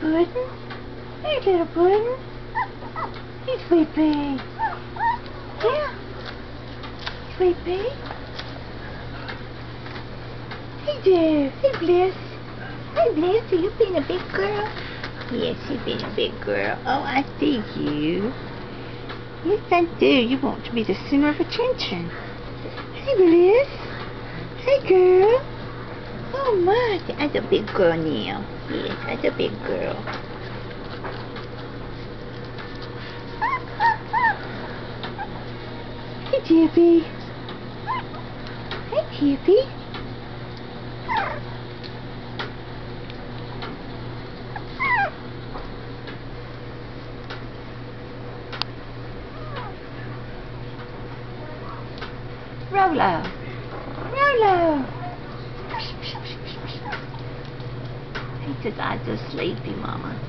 pudding. Hey, little pudding. Hey, sweet pea. Yeah. Sweet pea. Hey there. Hey, Bliss. Hey, Bliss, are you being a big girl? Yes, you've been a big girl. Oh, I see you. Yes, I do. You want to be the center of attention. Hey, Bliss. Hey, girl. Oh, my. That's a big girl now. Yes, that's a big girl. Hey, Chippy. Hey, Chippy. Rolo. Rolo. Says, I'm just sleepy, Mama.